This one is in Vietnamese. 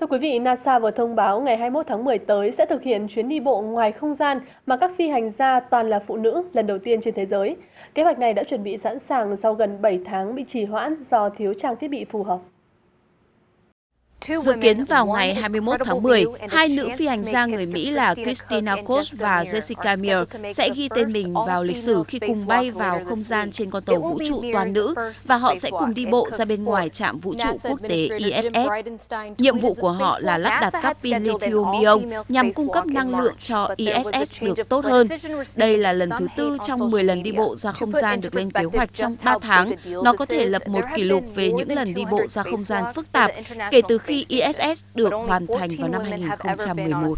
Thưa quý vị, NASA vừa thông báo ngày 21 tháng 10 tới sẽ thực hiện chuyến đi bộ ngoài không gian mà các phi hành gia toàn là phụ nữ lần đầu tiên trên thế giới. Kế hoạch này đã chuẩn bị sẵn sàng sau gần 7 tháng bị trì hoãn do thiếu trang thiết bị phù hợp. Dự kiến vào ngày 21 tháng 10, hai nữ phi hành gia người Mỹ là Christina Koch và Jessica Meir sẽ ghi tên mình vào lịch sử khi cùng bay vào không gian trên con tàu vũ trụ toàn nữ và họ sẽ cùng đi bộ ra bên ngoài trạm vũ trụ quốc tế ISS. Nhiệm vụ của họ là lắp đặt các pin lithium-ion nhằm cung cấp năng lượng cho ISS được tốt hơn. Đây là lần thứ tư trong 10 lần đi bộ ra không gian được lên kế hoạch trong 3 tháng. Nó có thể lập một kỷ lục về những lần đi bộ ra không gian phức tạp kể từ khi ISS được hoàn thành vào năm 2011.